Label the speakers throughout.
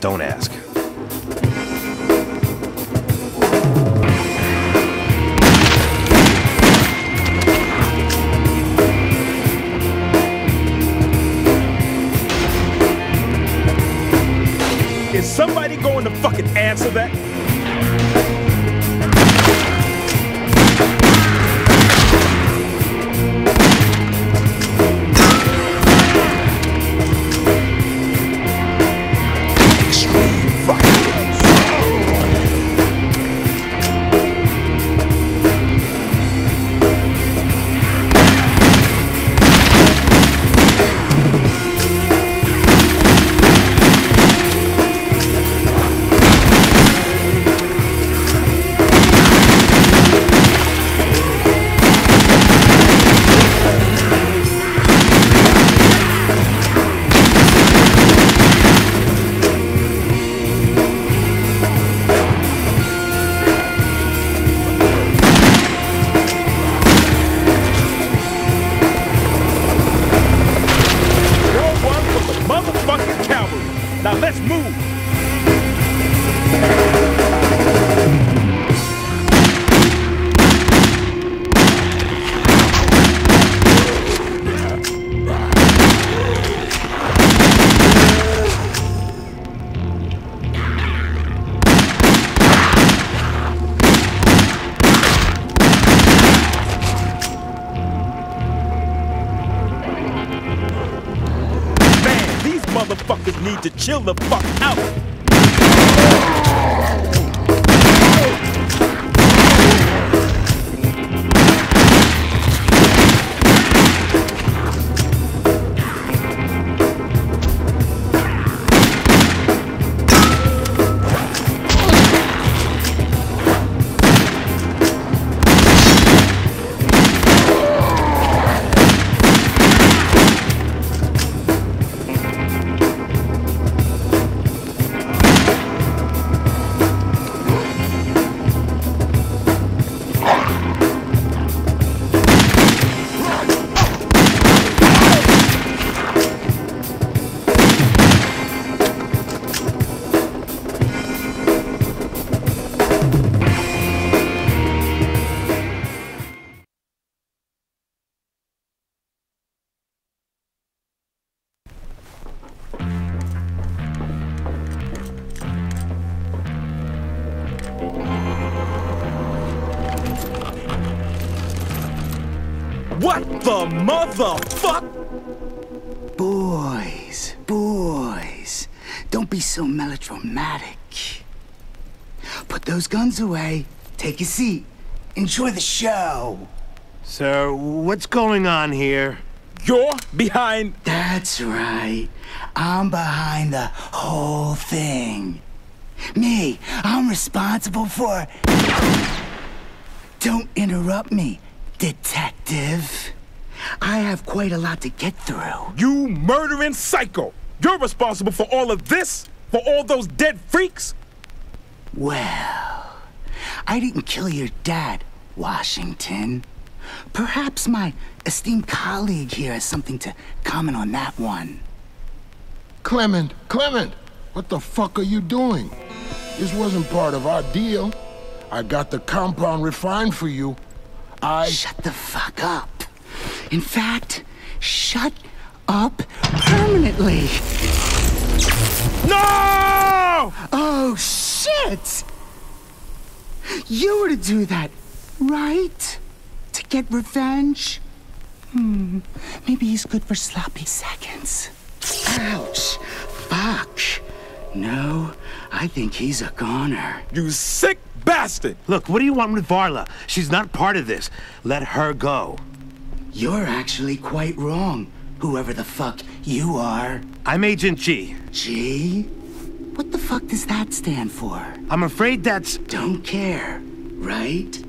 Speaker 1: Don't ask.
Speaker 2: Is somebody going to fucking answer that? Chill the fuck out. Motherfuck?
Speaker 3: Boys, boys, don't be so melodramatic. Put those guns away, take a seat, enjoy the show.
Speaker 4: Sir, what's going on here?
Speaker 2: You're behind.
Speaker 3: That's right. I'm behind the whole thing. Me, I'm responsible for. Don't interrupt me, detective. I have quite a lot to get through.
Speaker 2: You murdering psycho. You're responsible for all of this? For all those dead freaks?
Speaker 3: Well, I didn't kill your dad, Washington. Perhaps my esteemed colleague here has something to comment on that one.
Speaker 5: Clement, Clement, what the fuck are you doing? This wasn't part of our deal. I got the compound refined for you. I...
Speaker 3: Shut the fuck up. In fact, shut up permanently.
Speaker 2: No!
Speaker 3: Oh, shit! You were to do that, right? To get revenge? Hmm, maybe he's good for sloppy seconds. Ouch! Fuck! No, I think he's a goner.
Speaker 2: You sick bastard!
Speaker 4: Look, what do you want with Varla? She's not part of this. Let her go.
Speaker 3: You're actually quite wrong, whoever the fuck you are.
Speaker 4: I'm Agent G.
Speaker 3: G? What the fuck does that stand for?
Speaker 4: I'm afraid that's...
Speaker 3: Don't care, right?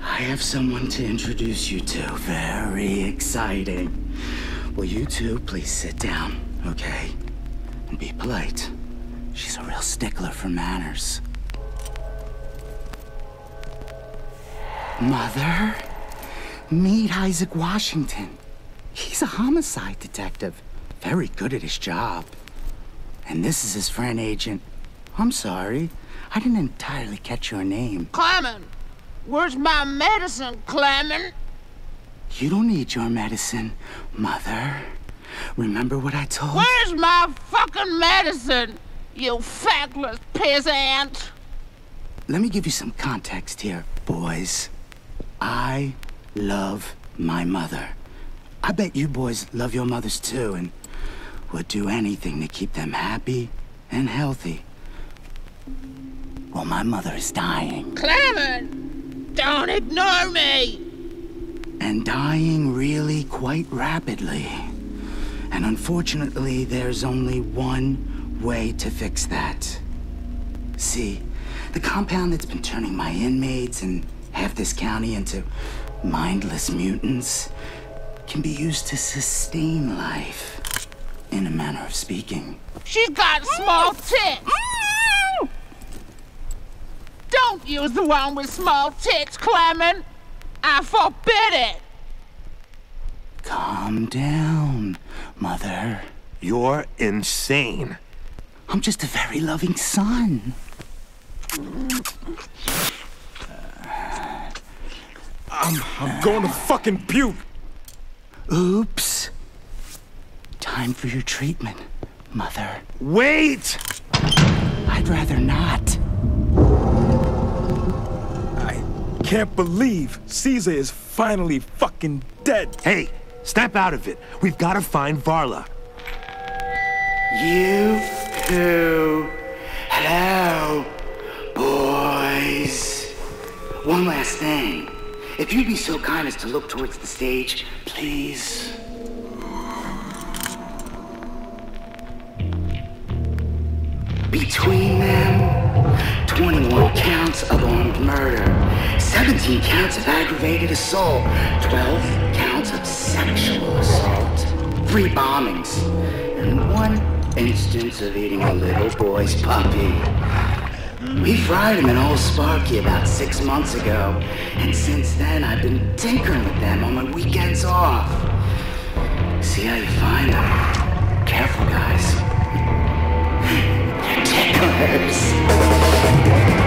Speaker 3: I have someone to introduce you to. Very exciting. Will you two please sit down, okay? And be polite. She's a real stickler for manners. Mother? Meet Isaac Washington. He's a homicide detective. Very good at his job. And this is his friend, Agent. I'm sorry. I didn't entirely catch your name.
Speaker 1: Clement, where's my medicine, Clement?
Speaker 3: You don't need your medicine, Mother. Remember what I told
Speaker 1: Where's my fucking medicine, you feckless peasant?
Speaker 3: Let me give you some context here, boys. I love my mother. I bet you boys love your mothers too and would do anything to keep them happy and healthy. Well, my mother is dying.
Speaker 1: Clement, don't ignore me.
Speaker 3: And dying really quite rapidly. And unfortunately, there's only one way to fix that. See, the compound that's been turning my inmates and half this county into mindless mutants can be used to sustain life, in a manner of speaking.
Speaker 1: She's got small tits. Don't use the one with small tits, Clement. I forbid it.
Speaker 3: Calm down, Mother.
Speaker 4: You're insane.
Speaker 3: I'm just a very loving son.
Speaker 2: I'm, I'm going to fucking puke.
Speaker 3: Oops. Time for your treatment, Mother.
Speaker 4: Wait!
Speaker 3: I'd rather not.
Speaker 2: I can't believe Caesar is finally fucking dead.
Speaker 4: Hey, snap out of it. We've got to find Varla.
Speaker 3: You two. Hello, boys. One last thing. If you'd be so kind as to look towards the stage, please. Between them, 21 counts of armed murder, 17 counts of aggravated assault, 12 counts of sexual assault, three bombings, and one instance of eating a little boy's puppy. We fried him in Old Sparky about six months ago, and since then I've been tinkering with them on my weekends off. See how you find them. Careful, guys. They're ticklers.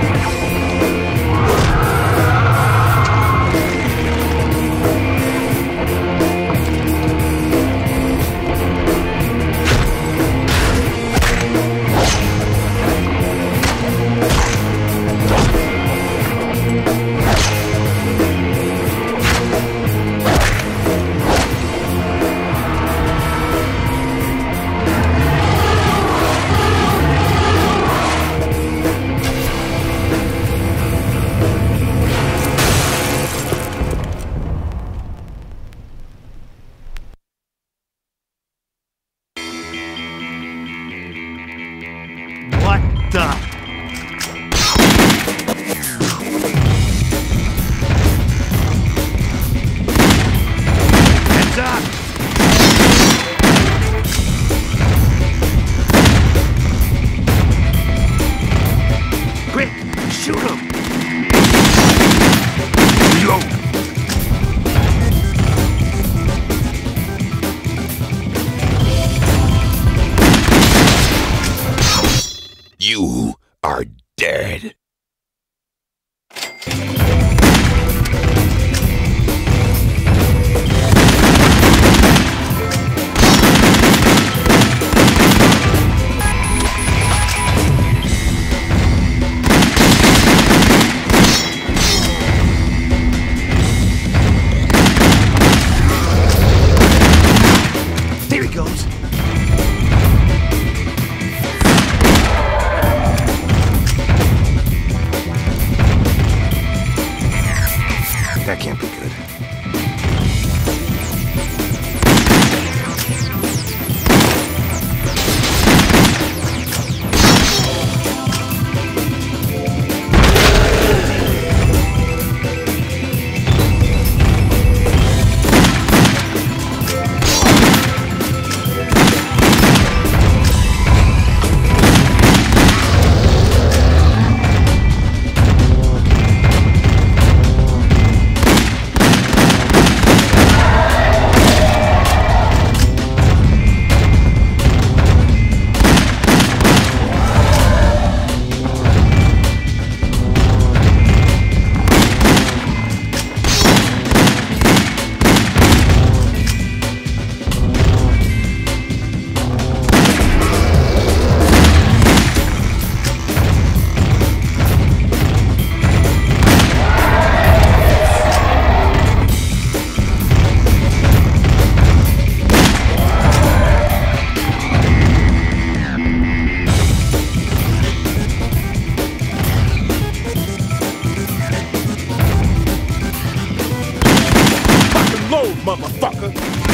Speaker 6: Motherfucker!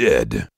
Speaker 4: Dead.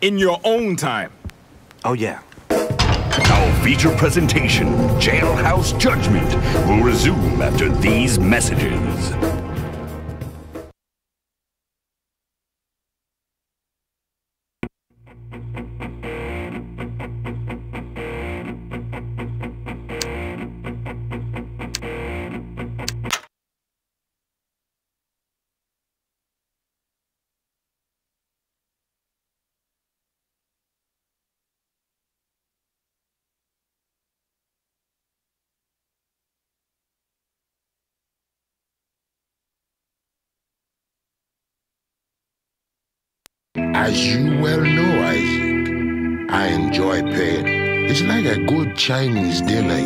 Speaker 6: In your own time.
Speaker 4: Oh, yeah.
Speaker 6: Our feature presentation, Jailhouse Judgment, will resume after these messages.
Speaker 5: As you well know, Isaac, I enjoy pain. It's like a good Chinese dinner.